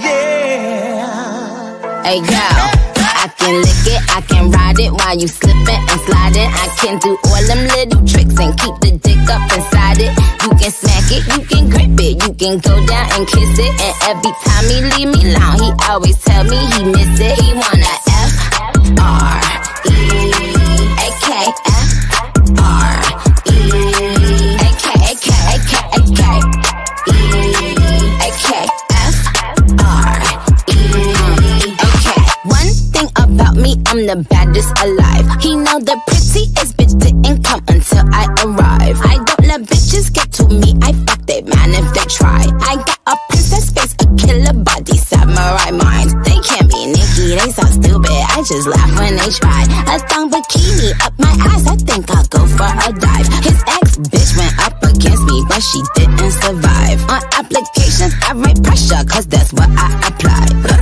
Yeah. Hey, girl. I can lick it, I can ride it while you slipping and sliding. I can do all them little tricks and keep the dick up inside it. You can smack it, you can grip it, you can go down and kiss it. And every time he leave me alone, he always tell me he miss it. He wanna F R E A K F the baddest alive. He know the prettiest bitch didn't come until I arrive. I don't let bitches get to me. I fuck they man if they try. I got a princess face, a killer body, samurai mind. They can't be Nicki, they so stupid. I just laugh when they try. A thong bikini up my ass. I think I'll go for a dive. His ex bitch went up against me, but she didn't survive. On applications, I write pressure, cause that's what I apply.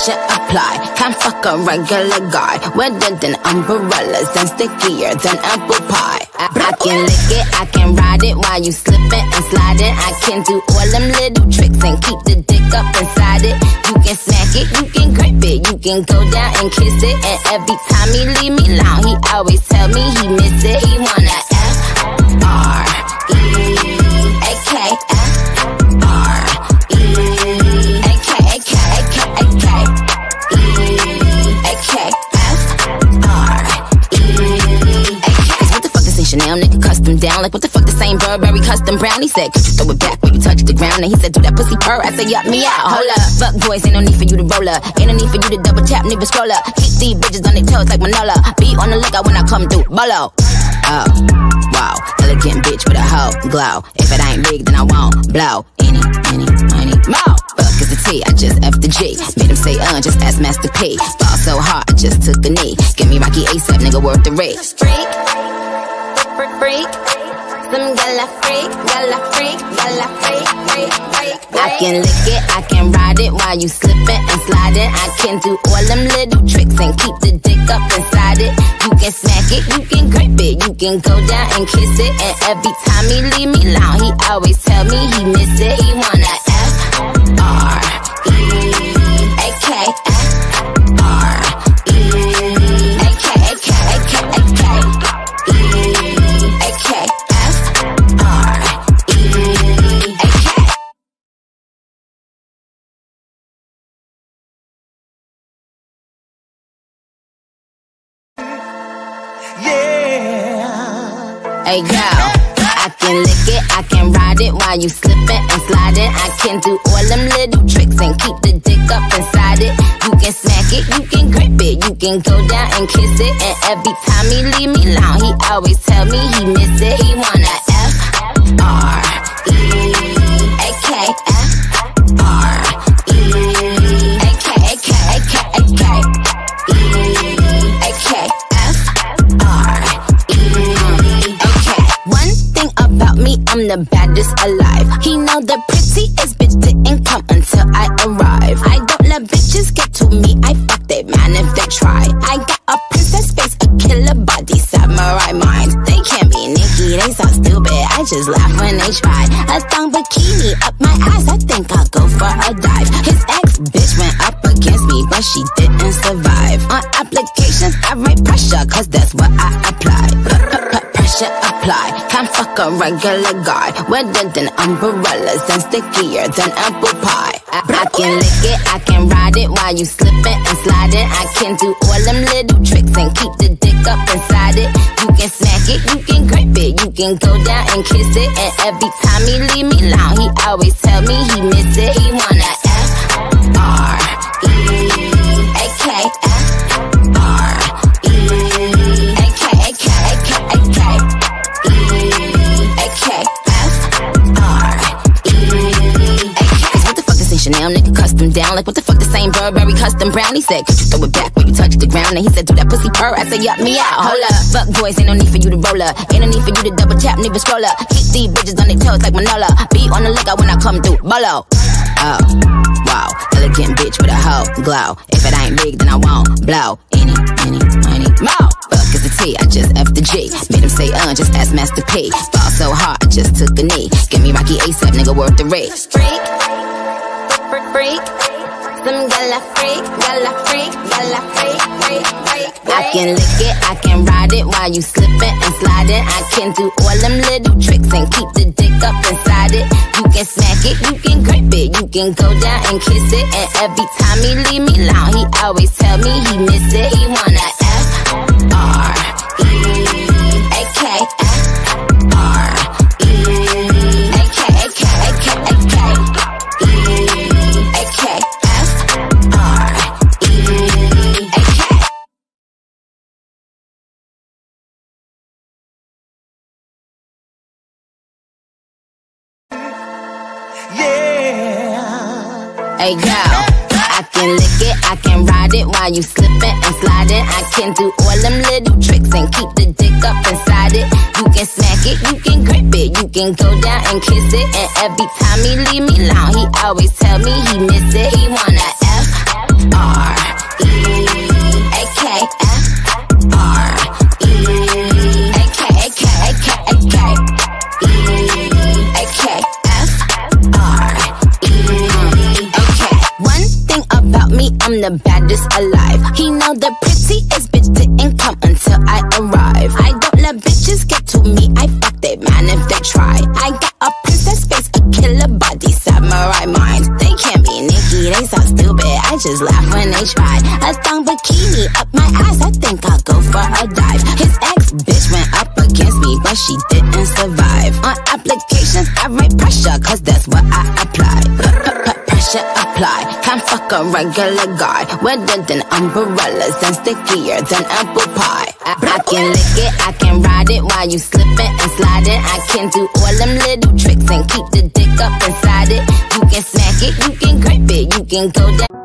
Pressure apply. Can't fuck a regular guy. Wetter than umbrellas and stickier than apple pie. I, I can lick it, I can ride it while you slipping and sliding. I can do all them little tricks and keep the dick up inside it. You can smack it, you can grip it, you can go down and kiss it. And every time he leave me alone, he always tell me he miss it. He wanna F R Nigga custom down? Like what the fuck the same Burberry custom brown? He said, could you throw it back when you touch the ground? And he said, do that pussy purr. I said, yup me out. Hold up, fuck boys, ain't no need for you to roll up. Ain't no need for you to double tap, nigga scroll up. Keep these bitches on their toes like Manolo. Be on the lookout when I come through. Bolo. Oh, wow, elegant bitch with a hoe glow. If it ain't big, then I won't blow. Any, any, any, more. Fuck is the T, I just F the G. Made him say, uh, just ask Master P. Fall so hard, I just took a knee. Give me Rocky ASAP, nigga, worth the risk. Freak, freak, freak. Some gala freak, gala freak, gala freak, freak, freak. I can lick it, I can ride it while you slipping and sliding. I can do all them little tricks and keep the dick up inside it. You can smack it, you can grip it, you can go down and kiss it. And every time he leave me alone, he always tell me he miss it. He wanna F R Hey girl, I can lick it, I can ride it while you slipping and sliding. I can do all them little tricks and keep the dick up inside it. You can smack it, you can grip it, you can go down and kiss it. And every time he leave me alone, he always tell me he miss it. He wanna F R E A K F the baddest alive. He know the prettiest bitch didn't come until I arrive. I don't let bitches get to me. I fuck they man if they try. I got a princess face, a killer body, samurai mind. They can't be Nicki, they so stupid. I just laugh when they try. A thong bikini up my ass. I think I'll go for a dive. His ex bitch went up against me, but she didn't survive. On applications, I write pressure, cause that's what I apply. Pressure apply. Can't fuck a regular guy. Wetter than umbrellas and stickier than apple pie. I, I can lick it, I can ride it while you slipping and sliding. I can do all them little tricks and keep the dick up inside it. You can smack it, you can grip it, you can go down and kiss it. And every time he leave me alone, he always tell me he miss it. He wanna F R E A K F Custom down? Like what the fuck the same Burberry custom brown? He said, throw it back when you touch the ground? And he said, do that pussy purr. I said, yup me out. Hold up, fuck boys, ain't no need for you to roll up. Ain't no need for you to double tap, nigga scroll up. Keep these bitches on their toes like Manolo. Be on the lookout when I come through. Bolo. Oh, wow, elegant bitch with a hoe glow. If it ain't big, then I won't blow. Any, any, any, more. Fuck is the T, I just F the G. Made him say, uh, just ask Master P. Fall so hard, I just took a knee. Give me Rocky ASAP, nigga, worth the risk. Freak, freak. Some gala freak, gala freak, gala freak, freak, freak. I can lick it, I can ride it while you slipping and sliding. I can do all them little tricks and keep the dick up inside it. You can smack it, you can grip it, you can go down and kiss it. And every time he leave me alone, he always tell me he miss it. He wanna Hey girl, I can lick it, I can ride it while you slipping and sliding. I can do all them little tricks and keep the dick up inside it. You can smack it, you can grip it, you can go down and kiss it. And every time he leave me alone, he always tell me he miss it. He wanna F R E A K F The baddest alive. He know the prettiest bitch didn't come until I arrive. I don't let bitches get to me, I fuck they man if they try. I got a princess face, a killer body, samurai mind. They can't be Nicki, they so stupid. I just laugh when they try. A thong bikini up my ass, I think I'll go for a dive. His ex bitch went up against me, but she didn't survive. On applications, I write pressure, cause that's what I apply. Pressure apply, can't fuck a regular guy. Wetter than umbrellas and stickier than apple pie. I, I can lick it, I can ride it while you slipping and sliding. I can do all them little tricks and keep the dick up inside it. You can smack it, you can grip it, you can go down.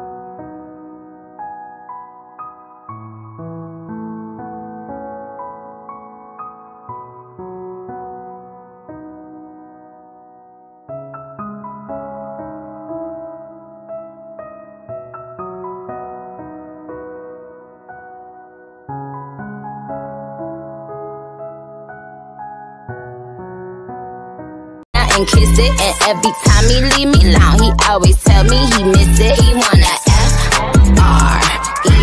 And kiss it. And every time he leave me alone, he always tell me he miss it. He wanna F R E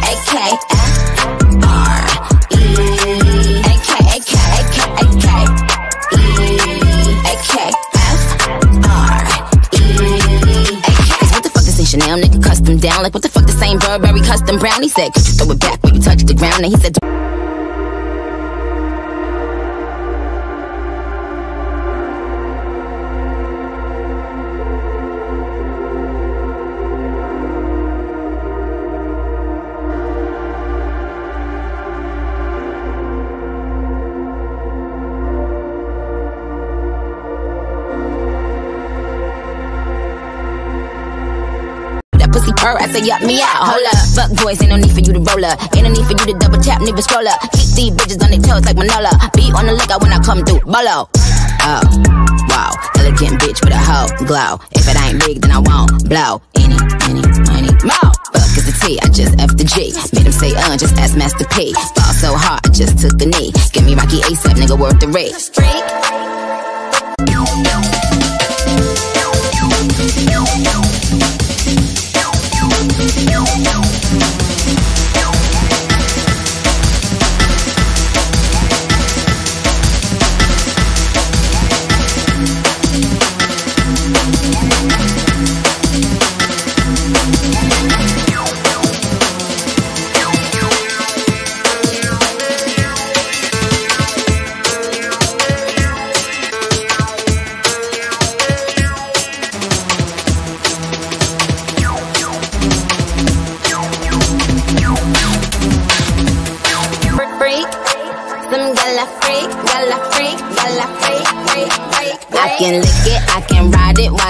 A K F R E A K A K A K A K E A K F R E A K. What the fuck this ain't Chanel nigga custom down? Like what the fuck the same Burberry custom brown? He said, could you throw it back when you touch the ground? And he said. Say yup me out. Hold up, fuck boys, ain't no need for you to roll up. Ain't no need for you to double tap, neither scroll up. Keep these bitches on their toes like Manolo. Be on the lookout when I come through, bolo. Oh, wow, elegant bitch with a hoe glow. If it ain't big, then I won't blow. Any, any, any, more. Fuck is the T, I just F the G. Made him say, uh, just ask Master P. Fall so hard, I just took a knee. Give me Rocky ASAP, nigga, worth the risk. Freak.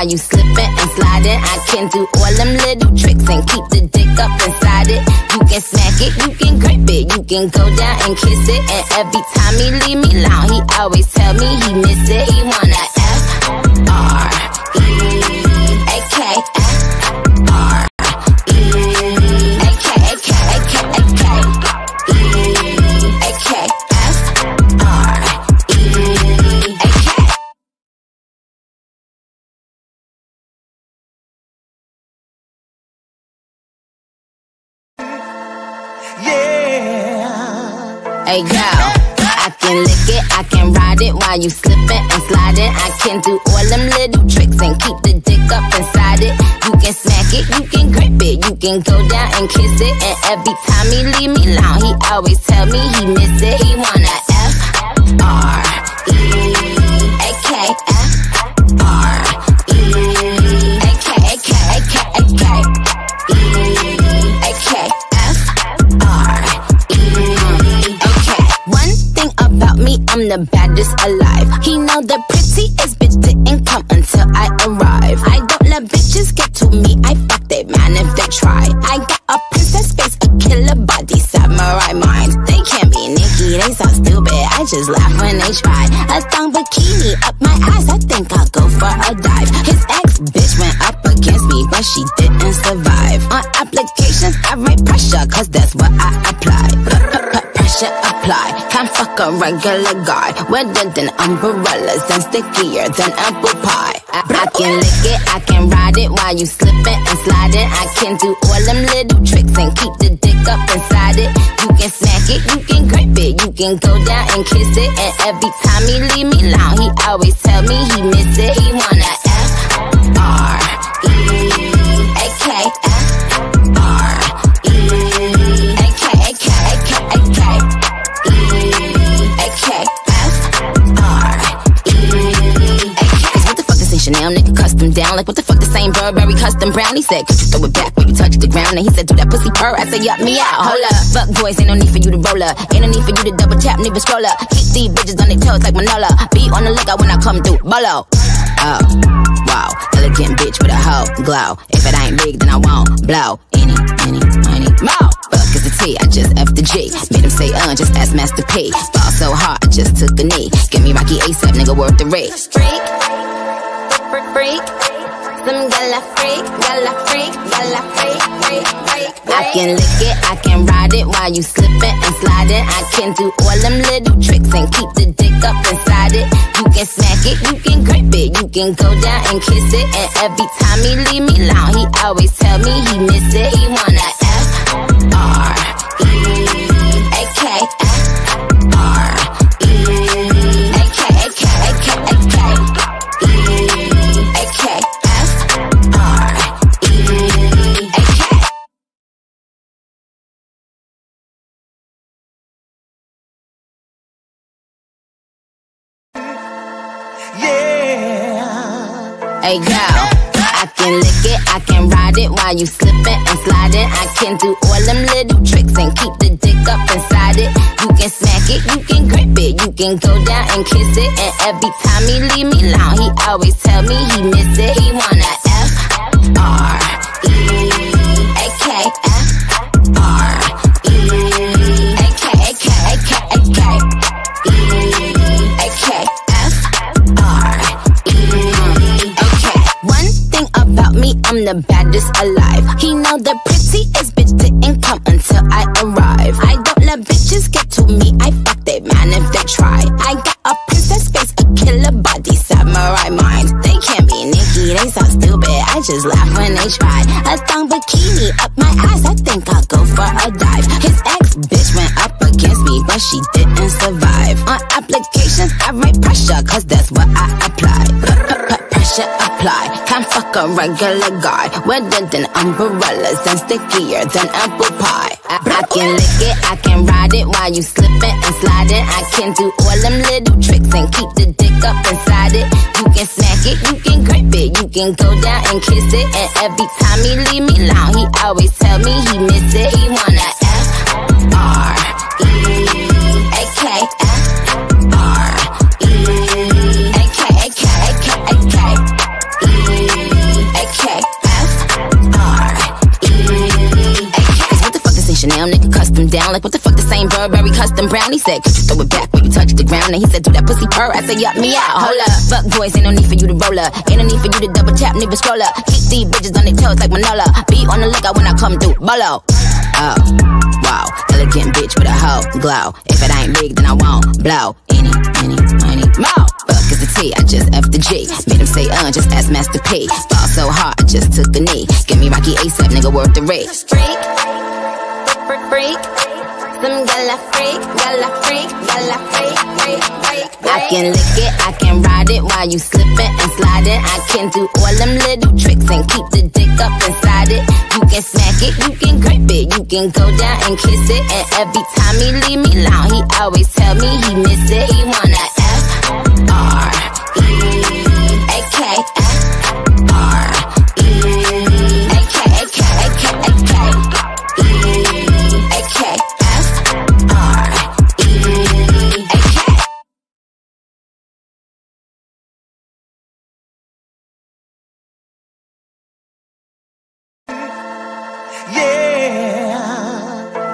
You slipping and sliding. I can do all them little tricks and keep the dick up inside it. You can smack it, you can grip it, you can go down and kiss it. And every time he leave me alone, he always tell me he miss it. He wanna Yeah. Hey, girl. I can lick it, I can ride it while you slipping and sliding. I can do all them little tricks and keep the dick up inside it. You can smack it, you can grip it, you can go down and kiss it. And every time he leave me alone, he always tell me he miss it. He wanna F R E A K F R I'm the baddest alive. He know the prettiest bitch didn't come until I arrive. I don't let bitches get to me. I fuck they man if they try. I got a princess face, a killer body, samurai mind. They can't be Nicki, they so stupid. I just laugh when they try. A thong bikini up my ass. I think I'll go for a dive. His ex bitch went up against me, but she didn't survive. On applications, I write pressure, cause that's what I apply pressure apply. Can't fuck a regular guy. Wetter than umbrellas and stickier than apple pie. I, I can lick it, I can ride it while you slipping and sliding. I can do all them little tricks and keep the dick up inside it. You can smack it, you can grip it, you can go down and kiss it. And every time he leave me alone, he always tell me he miss it. He wanna Chanel, nigga custom down. Like, what the fuck, the same Burberry custom brown? He said, throw it back when you touch the ground? And he said, do that pussy purr. I said, yup, me out. Hold up. Fuck boys, ain't no need for you to roll up. Ain't no need for you to double tap, nigga scroll up. Keep these bitches on their toes like Manolo. Be on the lookout when I come through. Bolo. Oh, wow. Elegant bitch with a hoe glow. If it ain't big, then I won't blow. Any, any, any, more. Fuck is the T, I just F the G. Made him say, uh, just ask Master P. Fall so hard, I just took a knee. Give me Rocky ASAP, nigga, worth the risk. Freak freak. Some gala freak, gala freak, gala freak, freak, freak. I can lick it, I can ride it while you slipping and sliding. I can do all them little tricks and keep the dick up inside it. You can smack it, you can grip it, you can go down and kiss it. And every time he leave me alone, he always tell me he miss it. He wanna Hey girl, I can lick it, I can ride it while you slipping and sliding. I can do all them little tricks and keep the dick up inside it. You can smack it, you can grip it, you can go down and kiss it. And every time he leave me alone, he always tell me he miss it. He wanna F R E A K F R the baddest alive. He know the prettiest bitch didn't come until I arrive. I don't let bitches get to me, I fuck they man if they try. I got a princess face, a killer body, samurai mind. They can't be Nicki, they so stupid. I just laugh when they try. A thong bikini up my ass, I think I'll go for a dive. His ex bitch went up against me, but she didn't survive. On applications, I write pressure, cause that's what I apply pressure apply. Can't fuck a regular guy. Wetter than umbrellas and stickier than apple pie. I, I can lick it, I can ride it while you slipping and sliding. I can do all them little tricks and keep the dick up inside it. You can smack it, you can grip it, you can go down and kiss it. And every time he leave me alone, he always tell me he miss it. He wanna F R down. Like, what the fuck, the same Burberry custom brown? He said, could you throw it back when you touch the ground? And he said, do that pussy purr. I said, yup, me out. Hold up. Fuck boys, ain't no need for you to roll up. Ain't no need for you to double tap, nigga scroll up. Keep these bitches on their toes like Manolo. Be on the lookout when I come through. Bolo. Oh, wow. Elegant bitch with a hoe glow. If it ain't big, then I won't blow. Any, any, any, more. Fuck is the T, I just F the G. Made him say, uh, just ask Master P. Fall so hard, I just took a knee. Give me Rocky ASAP, nigga, worth the risk. Freak freak. Some gala freak, gala freak, gala freak, freak, freak. I can lick it, I can ride it while you slipping and sliding. I can do all them little tricks and keep the dick up inside it. You can smack it, you can grip it, you can go down and kiss it. And every time he leave me alone, he always tell me he miss it. He wanna F R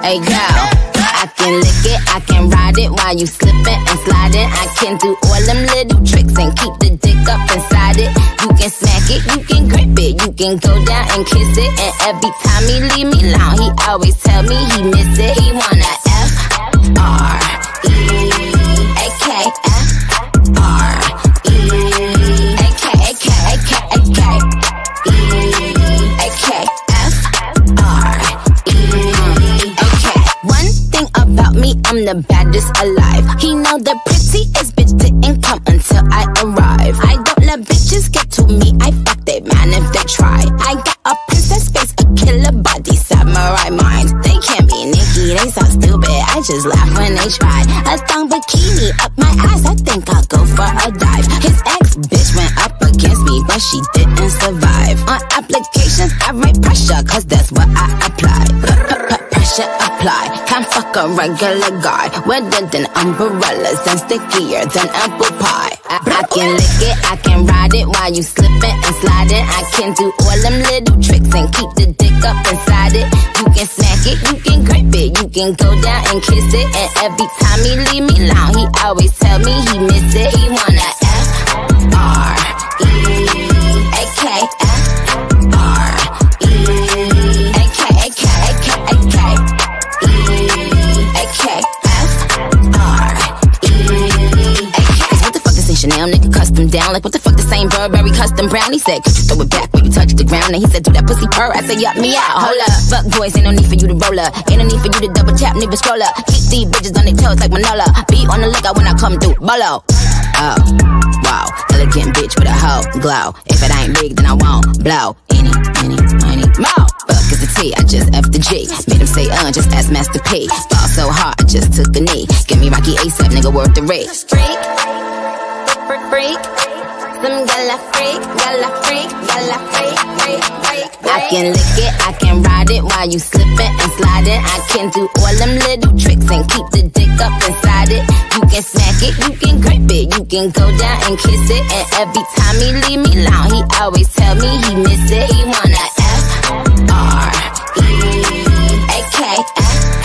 Hey girl, I can lick it, I can ride it while you slipping and sliding. I can do all them little tricks and keep the dick up inside it. You can smack it, you can grip it, you can go down and kiss it. And every time he leave me alone, he always tell me he miss it. He wanna F R E A K the baddest alive. He know the prettiest bitch didn't come until I arrive. I don't let bitches get to me. I fuck they man if they try. I got a princess face, a killer body, samurai mind. They can't be Nicki, they so stupid. I just laugh when they try. A thong bikini up my ass. I think I'll go for a dive. His ex bitch went up against me, but she didn't survive. On applications, I write pressure, cause that's what I apply. Pressure apply. Can't fuck a regular guy. Wetter than umbrellas and stickier than apple pie. I, I can lick it, I can ride it while you slipping and sliding. I can do all them little tricks and keep the dick up inside it. You can smack it, you can grip it, you can go down and kiss it. And every time he leave me alone, he always tell me he miss it. He wanna F R Custom down? Like what the fuck this ain't Burberry custom brown? He said, throw it back when you touch the ground? And he said, do that pussy purr. I said, yup me out. Hold up, fuck boys, ain't no need for you to roll up. Ain't no need for you to double tap, nigga scroll up. Keep these bitches on their toes like Manolo. Be on the lookout when I come through. Bolo. Oh, wow, elegant bitch with a hoe glow. If it ain't big, then I won't blow. Any, any, any, more. Fuck is the T, I just F the G. Made him say, uh, just ask Master P. Ball so hard, I just took a knee. Give me Rocky ASAP, nigga, worth the risk. Freak. Some gala freak, gala freak, gala freak, freak, freak. I can lick it, I can ride it while you slipping and sliding. I can do all them little tricks and keep the dick up inside it. You can smack it, you can grip it, you can go down and kiss it. And every time he leave me alone, he always tell me he miss it. He wanna F R E A K F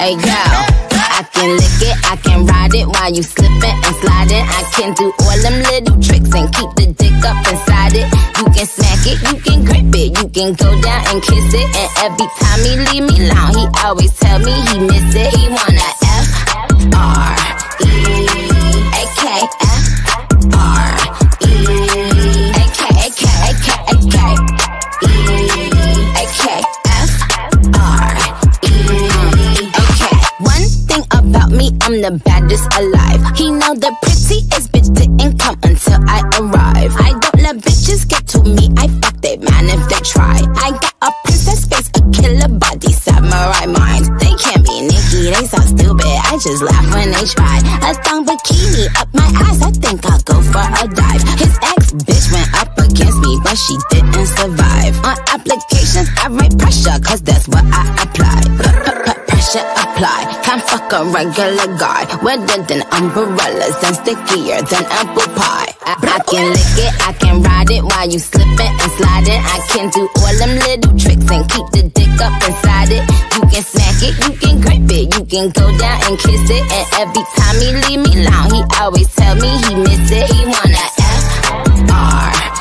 Hey girl, I can lick it, I can ride it while you slipping and sliding. I can do all them little tricks and keep the dick up inside it. You can smack it, you can grip it, you can go down and kiss it. And every time he leave me alone, he always tell me he miss it. He wanna F R E A K F me, I'm the baddest alive. He know the prettiest bitch didn't come until I arrive. I don't let bitches get to me. I fuck they man if they try. I got a princess face, a killer body, samurai mind. They can't be Nicki, they so stupid. I just laugh when they try. A thong bikini up my ass. I think I'll go for a dive. His ex bitch went up against me, but she didn't survive. On applications, I write pressure, cause that's what I apply. Pressure apply. Can't fuck a regular guy. Wetter than umbrellas and stickier than apple pie. I, I can lick it, I can ride it while you slipping and sliding. I can do all them little tricks and keep the dick up inside it. You can smack it, you can grip it, you can go down and kiss it. And every time he leave me alone, he always tell me he miss it. He wanna F R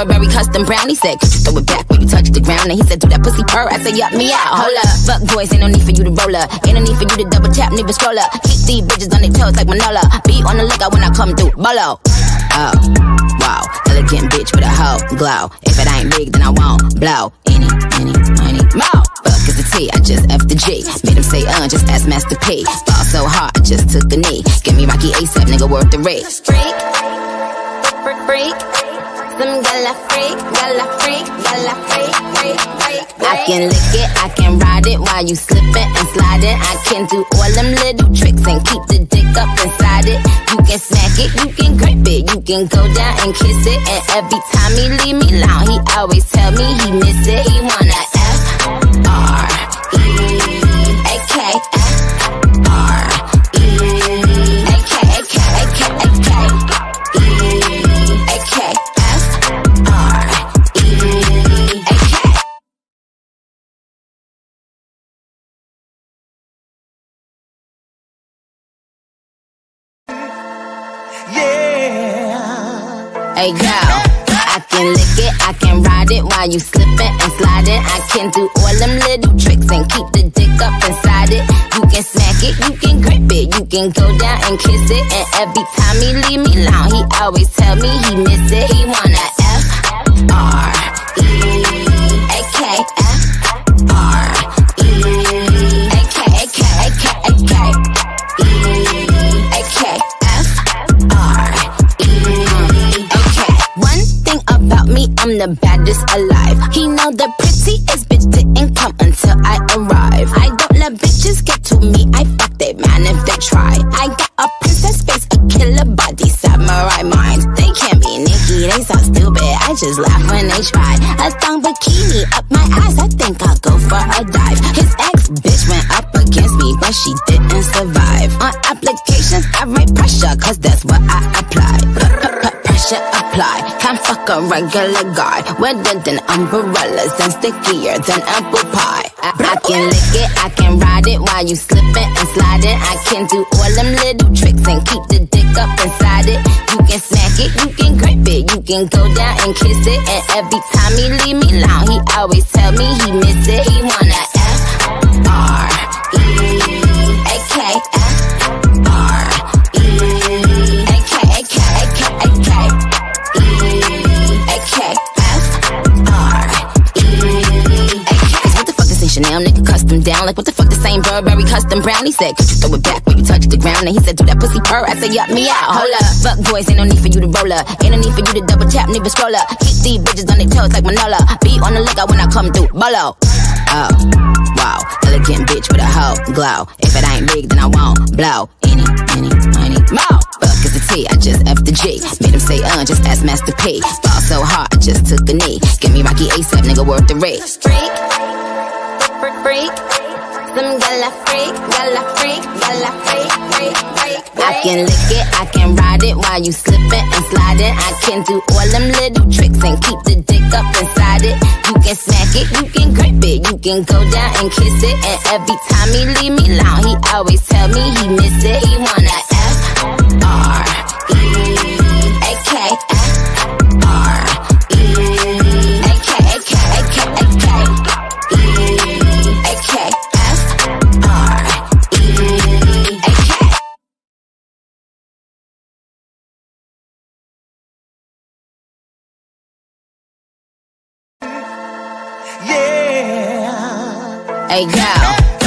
Burberry custom brown? He said, throw it back when you touch the ground? And he said, do that pussy purr. I said, yup, me out. Hold up. Fuck boys, ain't no need for you to roll up. Ain't no need for you to double tap, to scroll up. Keep these bitches on their toes like Manolo. Be on the lookout when I come through. Bolo. Oh, wow. Elegant bitch with a hoe glow. If it ain't big, then I won't blow. Any, any, money, more. Fuck is the T, I just F the G. Made him say, uh, just ask Master P. Ball so hard, I just took a knee. Give me Rocky ASAP, nigga, worth the rate. Freak, freak, freak. Some gala freak, gala freak, gala freak, freak, freak. I can lick it, I can ride it while you slipping and sliding. I can do all them little tricks and keep the dick up inside it. You can smack it, you can grip it, you can go down and kiss it. And every time he leave me alone, he always tell me he miss it. He wanna F R E A K F Hey girl, I can lick it, I can ride it while you slipping and sliding. I can do all them little tricks and keep the dick up inside it. You can smack it, you can grip it, you can go down and kiss it. And every time he leave me alone, he always tell me he miss it. He wanna the baddest alive. He know the prettiest bitch didn't come until I arrive. I don't let bitches get to me. I fuck they man if they try. I got a princess face, a killer body, samurai mind. They can't be Nicki, they so stupid. I just laugh when they try. A thong bikini up my ass. I think I'll go for a dive. His ex bitch went up against me, but she didn't survive. On applications, I write pressure, cause that's what I apply. Pressure apply. Can't fuck a regular guy. Wetter than umbrellas and stickier than apple pie. I, I can lick it, I can ride it while you slipping and sliding. I can do all them little tricks and keep the dick up inside it. You can smack it, you can grip it, you can go down and kiss it. And every time he leave me alone, he always tell me he miss it. He wanna F R Nigga, down? Like what the fuck the same Burberry custom brown? He said, throw it back when you touch the ground? And he said, do that pussy purr. I said, yup, me out. Hold up. Fuck boys, ain't no need for you to roll up. Ain't no need for you to double tap, to scroll up. Keep these bitches on their toes like Manolo. Be on the lookout when I come through. Bolo. Oh, wow. Elegant bitch with a hoe glow. If it ain't big, then I won't blow. Any, any, money, more. Fuck is the T, I just F the G. Made him say, uh, just ask Master P. Ball so hard, I just took a knee. Give me Rocky ASAP, nigga, worth the rate. Freak. Some gala freak, gala freak, gala freak, freak, freak. I can lick it, I can ride it while you slipping and sliding. I can do all them little tricks and keep the dick up inside it. You can smack it, you can grip it, you can go down and kiss it. And every time he leave me alone, he always tell me he miss it. He wanna F R E A K F R Hey girl,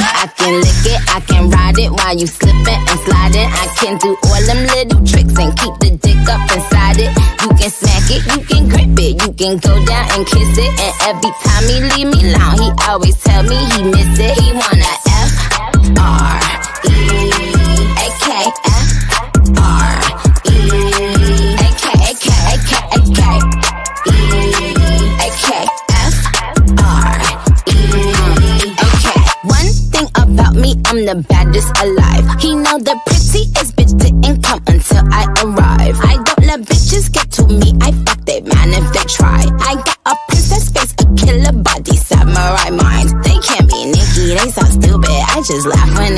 I can lick it, I can ride it while you slipping and sliding. I can do all them little tricks and keep the dick up inside it. You can smack it, you can grip it, you can go down and kiss it. And every time he leave me alone, he always tell me he miss it. He wanna F R E A K F R The baddest alive. He know the prettiest bitch didn't come until I arrive. I don't let bitches get to me. I fuck they man if they try. I got a princess face, a killer body, samurai mind. They can't be Nicki, they so stupid. I just laugh when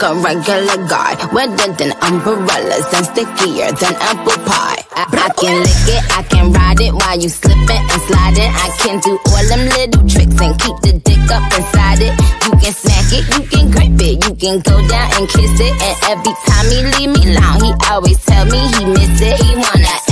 like a regular guy. Wetter than umbrellas and stickier than apple pie. I, I can lick it, I can ride it while you slipping and sliding. I can do all them little tricks and keep the dick up inside it. You can smack it, you can grip it, you can go down and kiss it. And every time he leave me alone, he always tell me he miss it. He wanna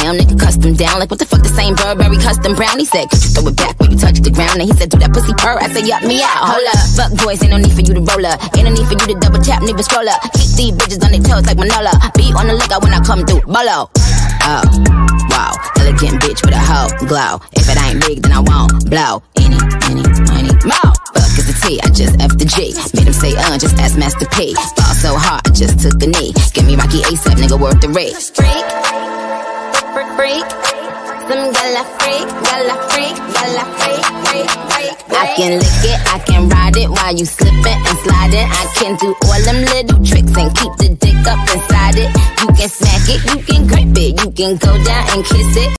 Chanel nigga custom down? Like what the fuck this ain't Burberry custom brown? He said, throw it back when you touch the ground? And he said, do that pussy purr. I said, yup me out. Hold up, fuck boys, ain't no need for you to roll up. Ain't no need for you to double tap, to scroll up. Keep these bitches on their toes like Manolo. Be on the lookout when I come through. Bolo. Oh, wow, elegant bitch with a hoe glow. If it ain't big, then I won't blow. Any, any, money, more. Fuck is the T, I just F the G. Made him say, uh, just ask Master P. Fall so hard, I just took a knee. Give me Rocky ASAP, nigga, worth the rate. Freak, freak, freak. Some gala freak, gala freak, gala freak, freak, freak. I can lick it, I can ride it while you slipping and sliding. I can do all them little tricks and keep the dick up inside it. You can smack it, you can grip it, you can go down and kiss it.